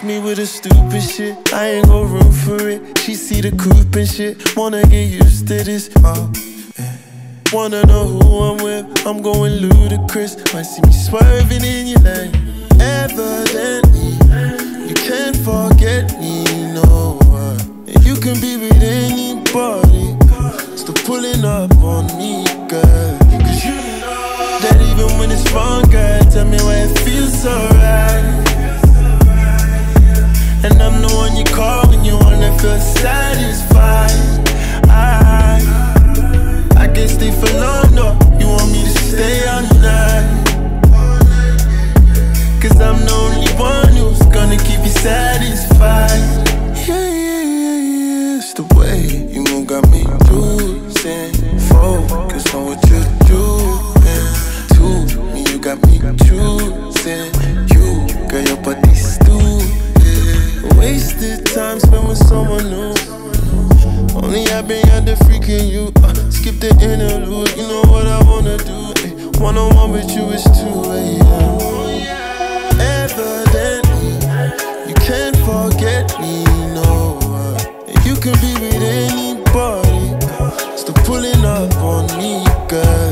stupid shit. I ain't got room for it. She see the coupe and shit. Wanna get used to this. Oh. Wanna know who I'm with? I'm going Ludacris. Might see me swerving in your lane. Evidently, you can't forget me, no. uh, And you can be with anybody. Still pulling up on me, girl. Wanna Wasted time spent with someone new. Only I've been under freaking you. Uh, skip the interlude, you know what I wanna do. One on one with you is 2 a.m. Evidently, you can't forget me, no. uh, you can be with anybody. Still pulling up on me, girl.